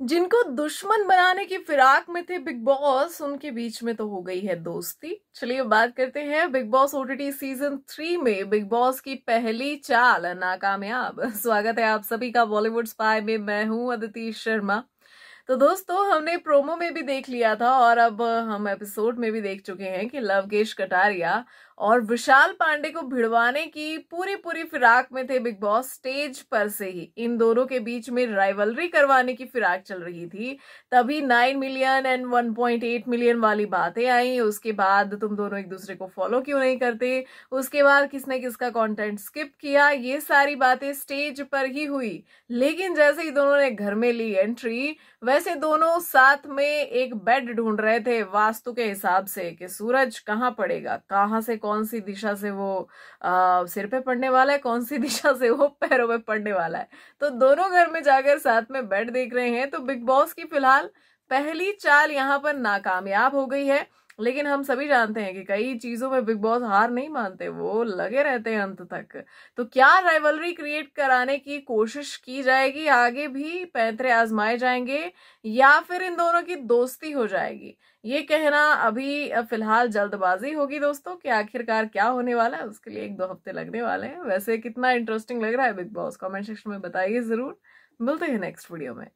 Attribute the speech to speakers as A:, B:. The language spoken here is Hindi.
A: जिनको दुश्मन बनाने की फिराक में थे बिग बॉस, उनके बीच में तो हो गई है दोस्ती। चलिए बात करते हैं Bigg Boss OTT season three में बिग बॉस की पहली चाल, नाकामयाब। स्वागत है आप सभी का बॉलीवुड स्पाई में, मैं हूँ अदिति शर्मा। तो दोस्तों, हमने प्रोमो में भी देख लिया था और अब हम एपिसोड में भी देख चुके हैं कि लवकेश कटारिया और विशाल पांडे को भिड़वाने की पूरी पूरी फिराक में थे बिग बॉस स्टेज पर से ही। इन दोनों के बीच में राइवलरी करवाने की फिराक चल रही थी। तभी nine million and one point eight million वाली बातें आई, उसके बाद तुम दोनों एक दूसरे को फॉलो क्यों नहीं करते? उसके बाद किसने किसका कंटेंट स्किप किया? ये सारी बातें स्टेज पर ही हुई। लेकिन जैसे ही दोनों ने घर में ली एंट्री वैसे दोनों साथ में एक बेड ढूंढ रहे थे वास्तु के हिसाब से कि सूरज कहाँ पड़ेगा, कहाँ से कौन सी दिशा से वो सिर पे पड़ने वाला है, कौन सी दिशा से वो पैरों पे पड़ने वाला है। तो दोनों घर में जाकर साथ में बेड देख रहे हैं तो बिग बॉस की फ़िलहाल पहली चाल यहाँ पर नाकामयाब हो गई है। लेकिन हम सभी जानते हैं कि कई चीज़ों में बिग बॉस हार नहीं मानते, वो लगे रहते हैं अंत तक। तो क्या राइवलरी क्रिएट कराने की कोशिश की जाएगी? आगे भी पैंतरे आजमाए जाएँगे या फिर इन दोनों की दोस्ती हो जाएगी? ये कहना अभी फ़िलहाल जल्दबाजी होगी दोस्तों कि आखिरकार क्या होने वाला है। उसके लिए एक दो हफ़्ते लगने वाले हैं। वैसे कितना इंटरेस्टिंग लग रहा है बिग बॉस? कमेंट सेक्शन में बताइए ज़रूर। मिलते हैं नेक्स्ट वीडियो में।